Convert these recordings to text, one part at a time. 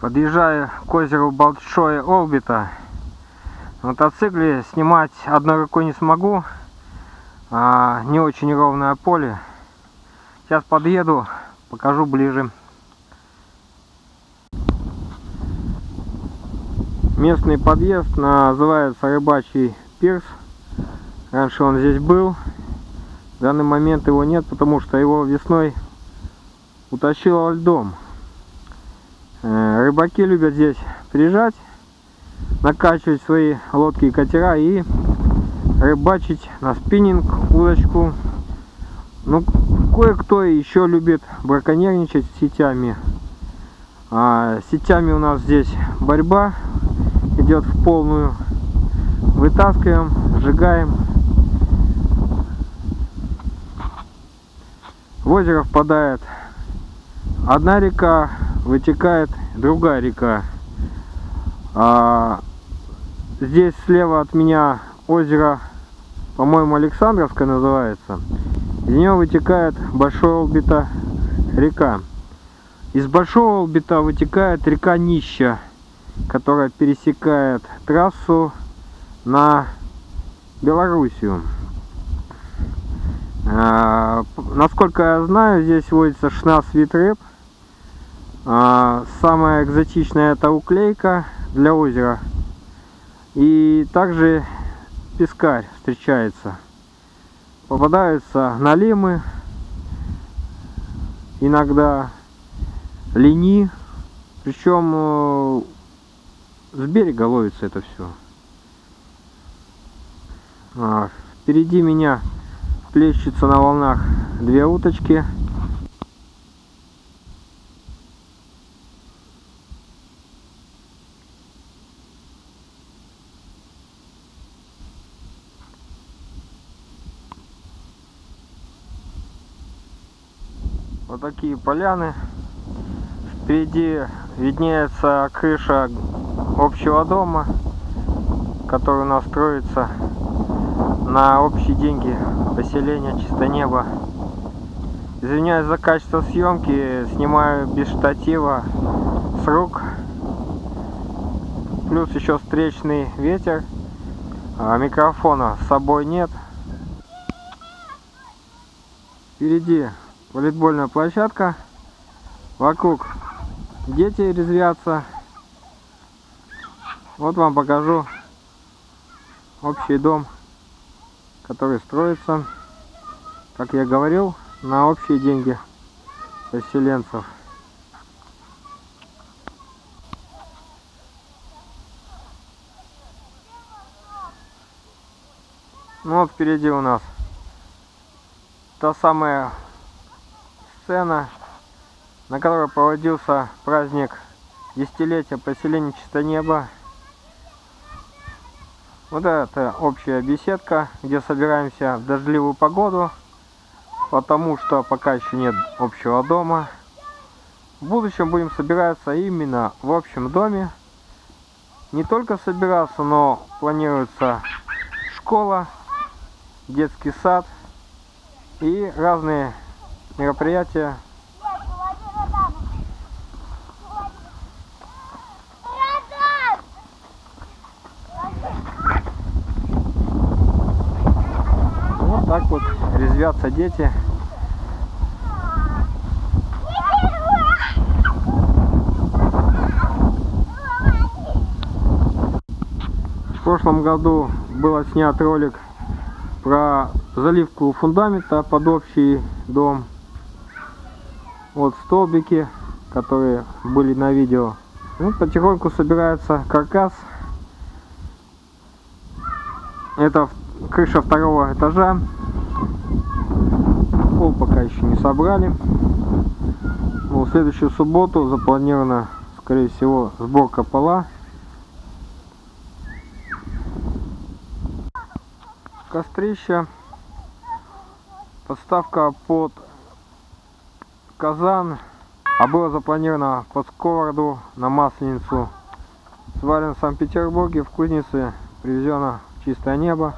Подъезжаю к озеру Большое Олбита. На мотоцикле снимать одной рукой не смогу. А, не очень ровное поле. Сейчас подъеду, покажу ближе. Местный подъезд называется Рыбачий пирс. Раньше он здесь был. В данный момент его нет, потому что его весной утащило льдом. Э, рыбаки любят здесь приезжать, накачивать свои лодки и катера и рыбачить на спиннинг, удочку. Ну, кое-кто еще любит браконьерничать сетями. А, сетями у нас здесь борьба идет в полную. Вытаскиваем, сжигаем. В озеро впадает одна река, вытекает другая река. А, здесь слева от меня озеро, по-моему, Александровское называется. Из него вытекает Большой Олбита река. Из Большого Олбита вытекает река Нища, которая пересекает трассу на Белоруссию. А, насколько я знаю, здесь водится 16 вид рыб. А, самая экзотичная это уклейка для озера. И также пескарь встречается. Попадаются налимы, иногда лини. Причем э, с берега ловится это все. А, впереди меня плещутся на волнах две уточки. Вот такие поляны. Впереди виднеется крыша общего дома, который у нас строится на общие деньги поселения Чисто Небо. Извиняюсь за качество съемки, снимаю без штатива, с рук. Плюс еще встречный ветер, а микрофона с собой нет. Впереди волейбольная площадка. Вокруг дети резвятся. Вот вам покажу общий дом, который строится, как я говорил, на общие деньги поселенцев. Ну вот впереди у нас та самая сцена, на которой проводился праздник десятилетия поселения Чисто Неба. Вот это общая беседка, где собираемся в дождливую погоду, потому что пока еще нет общего дома. В будущем будем собираться именно в общем доме. Не только собираться, но планируется школа, детский сад и разные мероприятия. Вот так вот резвятся дети. В прошлом году был снят ролик про заливку фундамента под общий дом. Вот столбики, которые были на видео. Ну, потихоньку собирается каркас. Это крыша второго этажа. Пол пока еще не собрали. Ну, в следующую субботу запланирована, скорее всего, сборка пола. Кострища. Подставка под казан. А было запланировано под сковороду на масленицу. Сварен в Санкт-Петербурге в кузнице. Привезено в чистое небо.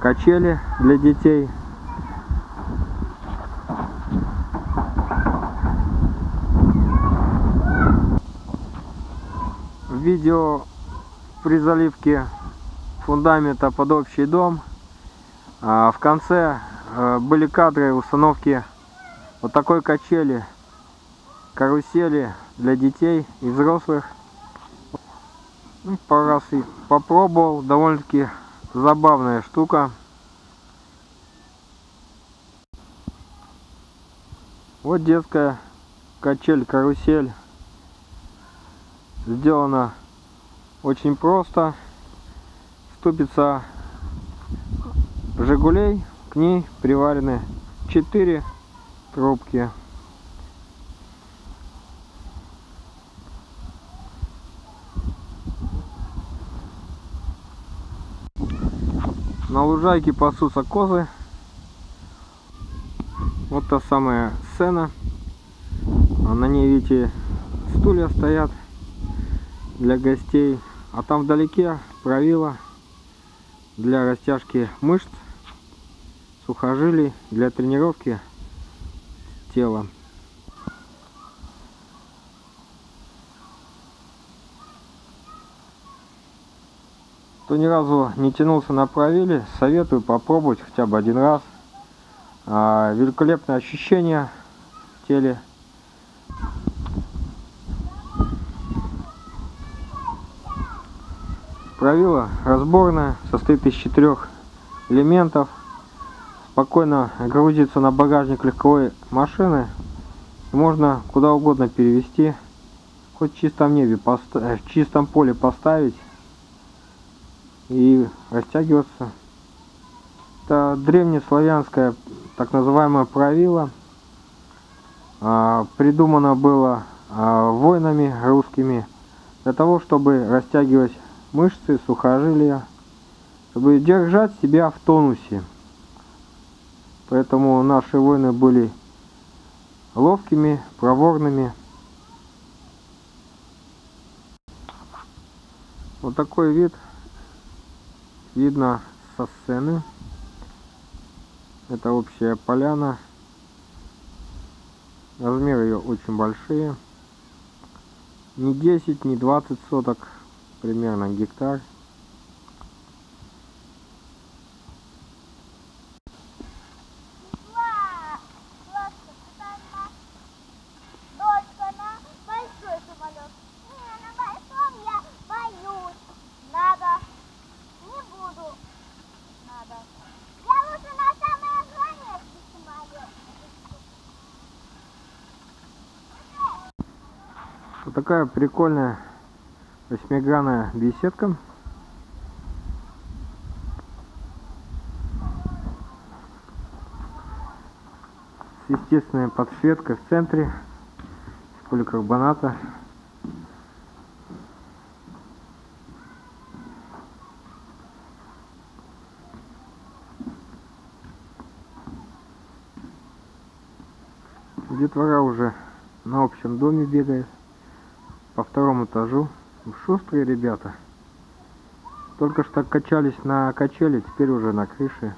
качели для детей. Видео при заливке фундамента под общий дом. А в конце э, были кадры установки вот такой качели, карусели для детей и взрослых. Ну, пару раз и попробовал, довольно-таки забавная штука. Вот детская качель-карусель. Сделана очень просто. Ступица Жигулей, к ней приварены 4 трубки. На лужайке пасутся козы. Вот та самая сцена. А на ней, видите, стулья стоят для гостей. А там вдалеке правило для растяжки мышц, сухожилий, для тренировки тела. Кто ни разу не тянулся на правиле, советую попробовать хотя бы один раз. А, великолепное ощущение в теле. Правило разборное, состоит из четырех элементов. Спокойно грузится на багажник легковой машины. Можно куда угодно перевести. Хоть в чистом небе, в чистом поле поставить и растягиваться. Это древнеславянское так называемое правило. А, придумано было а, воинами русскими для того, чтобы растягивать мышцы, сухожилия, чтобы держать себя в тонусе. Поэтому наши воины были ловкими, проворными. Вот такой вид видно со сцены. Это общая поляна. Размеры ее очень большие. Не 10, не 20 соток, примерно гектар. Вот такая прикольная восьмигранная беседка. С естественной подсветкой в центре с поликарбоната. Детвора уже на общем доме бегает по второму этажу. Шустрые ребята. Только что качались на качели, теперь уже на крыше.